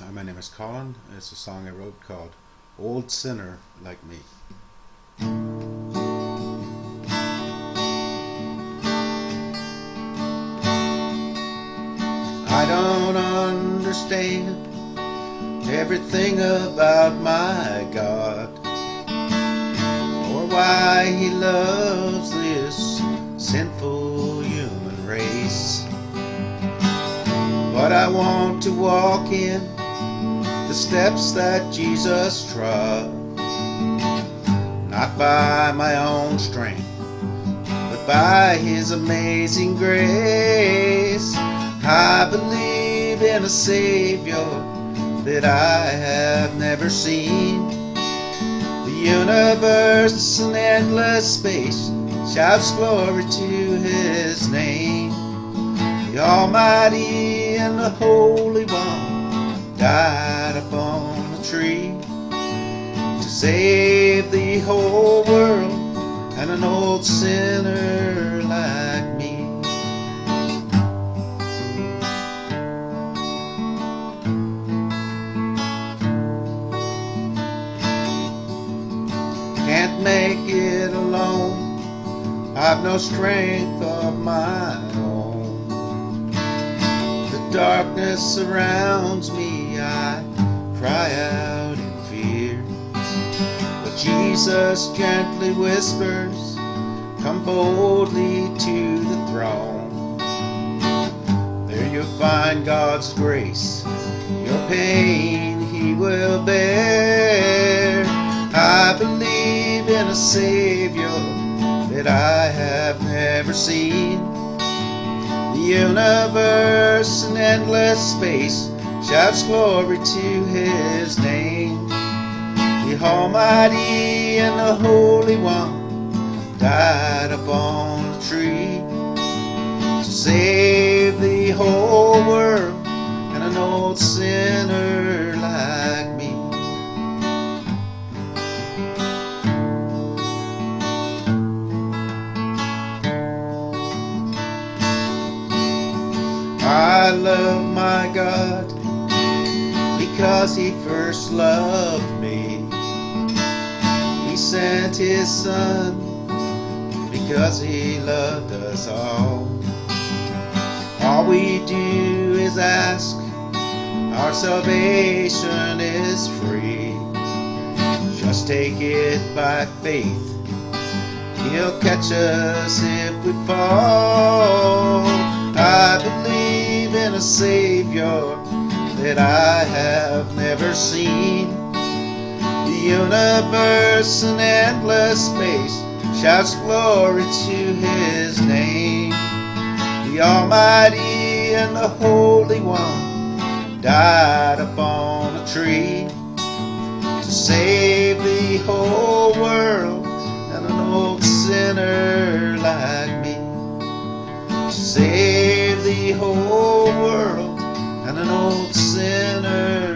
Hi, my name is Colin. It's a song I wrote called Old Sinner Like Me. I don't understand everything about my God or why he loves this sinful human race. But I want to walk in steps that Jesus trod, not by my own strength, but by his amazing grace. I believe in a Savior that I have never seen. The universe and endless space shouts glory to his name. The Almighty and the Holy One died upon the tree to save the whole world and an old sinner like me. Can't make it alone. I've no strength of my own. Darkness surrounds me. I cry out in fear. But Jesus gently whispers, Come boldly to the throne. There you'll find God's grace. Your pain He will bear. I believe in a Savior that I have never seen. The universe and endless space shouts glory to His name. The Almighty and the Holy One died upon a tree to save the whole world and an old sinner I love my God because He first loved me. He sent His Son because He loved us all. All we do is ask, our salvation is free. Just take it by faith. He'll catch us if we fall. I believe in a Savior that I have never seen. The universe and endless space shouts glory to His name. The Almighty and the Holy One died upon a tree to save the whole world and an old sinner like me. To save the whole world and an old sinner